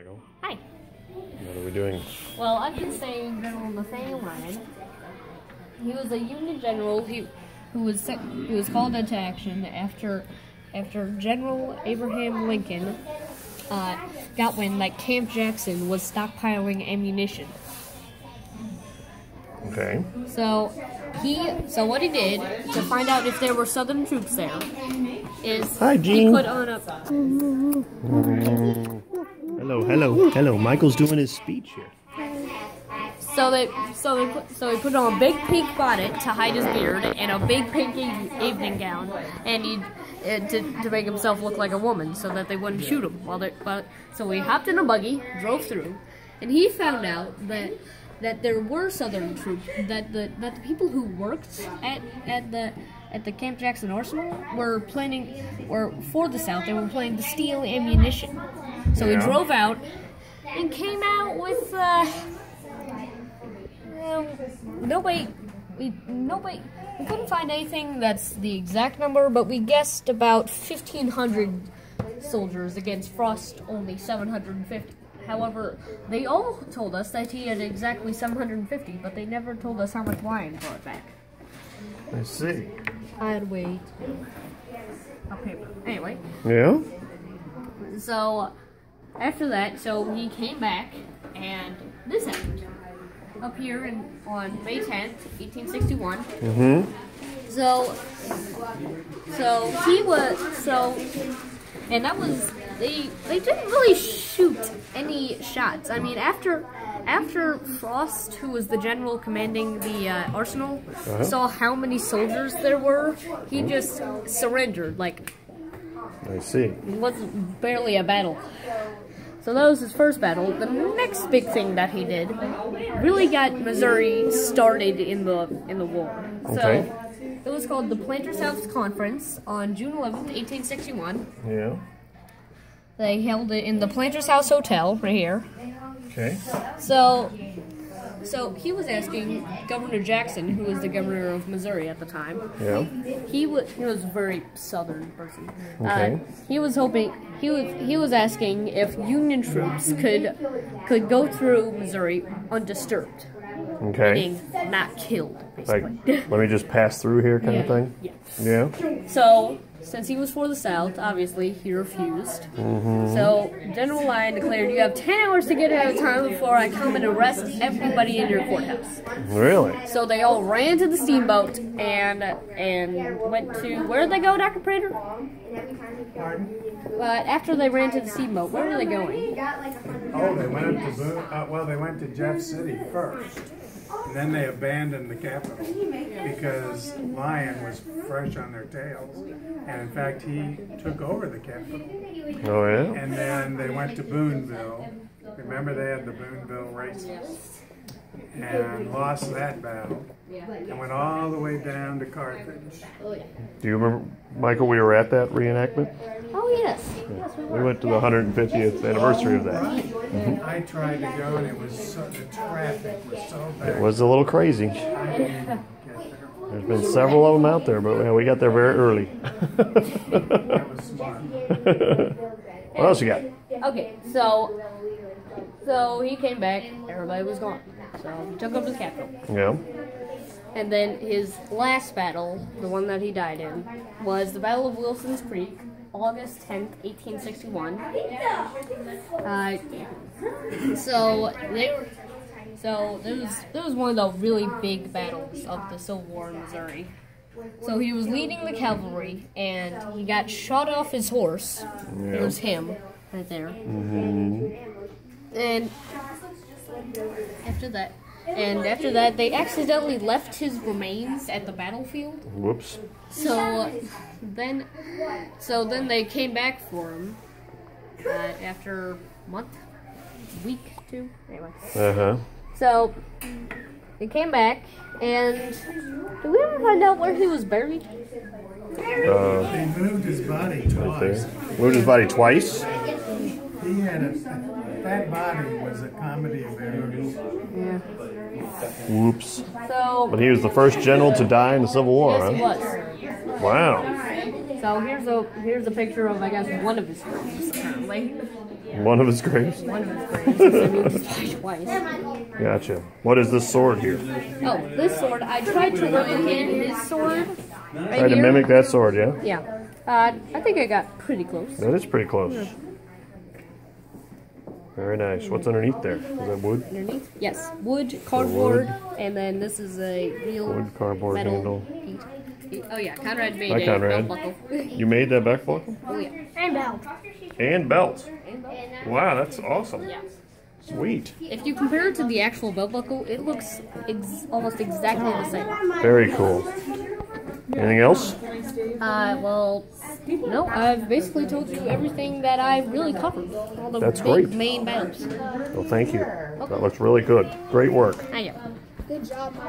Michael, Hi. what are we doing? Well, I've been saying General Nathaniel Lyon. He was a Union general who, who was sent, who was called into action after after General Abraham Lincoln uh, got wind that Camp Jackson was stockpiling ammunition. Okay. So he so what he did to find out if there were Southern troops there is Hi, he put on a Hello, hello, hello. Michael's doing his speech here. So they so they put so he put on a big pink bonnet to hide his beard and a big pink evening gown, and he uh, to, to make himself look like a woman so that they wouldn't shoot him. While they but so he hopped in a buggy, drove through, and he found out that that there were Southern troops that the that the people who worked at at the at the Camp Jackson Arsenal were planning or for the South they were planning to steal ammunition. So Yeah. he drove out and came out with. Uh, nobody, we nobody, we couldn't find anything that's the exact number, but we guessed about fifteen hundred soldiers against Frost only seven hundred and fifty. However, they all told us that he had exactly seven hundred and fifty, but they never told us how much Lyon brought back. I see. I'd wait. Okay, anyway, Yeah? so after that, so he came back, and this happened up here in, on May tenth, eighteen sixty-one. Mm-hmm. So, so he was so, and that was they. They didn't really shoot any shots. I mean, after after Frost, who was the general commanding the uh, arsenal, Uh-huh. saw how many soldiers there were, he just surrendered. Like I see. it was barely a battle. So that was his first battle. The next big thing that he did really got Missouri started in the in the war. Okay. So it was called the Planters House Conference on June 11th, 1861. Yeah. They held it in the Planters House Hotel right here. Okay. So so he was asking Governor Jackson, who was the governor of Missouri at the time, Yeah. he was he was a very southern person. Okay. Uh, he was hoping he was he was asking if Union troops could could go through Missouri undisturbed, Okay. being not killed, Like, basically. let me just pass through here kind of thing? Yeah. Yeah? So since he was for the South, obviously he refused. Mm-hmm. So General Lyon declared, "You have ten hours to get out of town before I come and arrest everybody in your courthouse." Really? So they all ran to the steamboat and and went to where did they go, Doctor Prater? But after they ran to the steamboat, where were they going? Oh, they went to uh, well, they went to Jeff City first. And then they abandoned the capital because Lyon was fresh on their tails. And in fact, he took over the capital. Oh, yeah? And then they went to Boonville. Remember they had the Boonville races? And lost that battle. And went all the way down to Carthage. Oh, Do you remember, Michael, we were at that reenactment? Oh yes, yes we We went to the 150th anniversary of that. I tried to go and it was so, the traffic was so bad. It was a little crazy. I didn't get there. There's been several of them out there, but we got there very early. That was smart. what else you got? Okay, so so he came back, everybody was gone. So he took over the capital. Yeah. And then his last battle, the one that he died in, was the Battle of Wilson's Creek, August 10th, 1861. Uh, so they were, so there was there was one of the really big battles of the Civil War in Missouri. So he was leading the cavalry, and he got shot off his horse. It was him, right there. And after that, and after that, they accidentally left his remains at the battlefield. Whoops. So then, so then they came back for him uh, after a month, week, two, anyway. Uh huh. So they came back, and did we ever find out where he was buried? Uh, They moved his body right twice. there. Moved his body twice. He had a, that body was a comedy of errors. Yeah. Whoops. So But he was the first general to die in the Civil War, yes, he huh? was. Wow. So here's a here's a picture of I guess one of his rooms apparently. One of his graves. One of his graves. I moved twice. Gotcha. What is this sword here? Oh, this sword. I tried to replicate his sword. Right Try to mimic that sword, yeah? Yeah. Uh, I think I got pretty close. That is pretty close. Very nice. What's underneath there? Is that wood? Underneath, yes, wood, cardboard, and then this is a real Wood, cardboard metal handle. piece. Oh yeah, Conrad made Hi, a Conrad. belt buckle. You made that back buckle? oh yeah. And belt. And belt. And belt. Wow, that's awesome. Yeah. Sweet. If you compare it to the actual belt buckle, it looks ex- almost exactly the same. Very cool. Anything else? Uh, well, no, I've basically told you everything that I really covered. All the That's big great. main battles. Well, thank you. That looks really good. Great work. I know. Good job, Mike.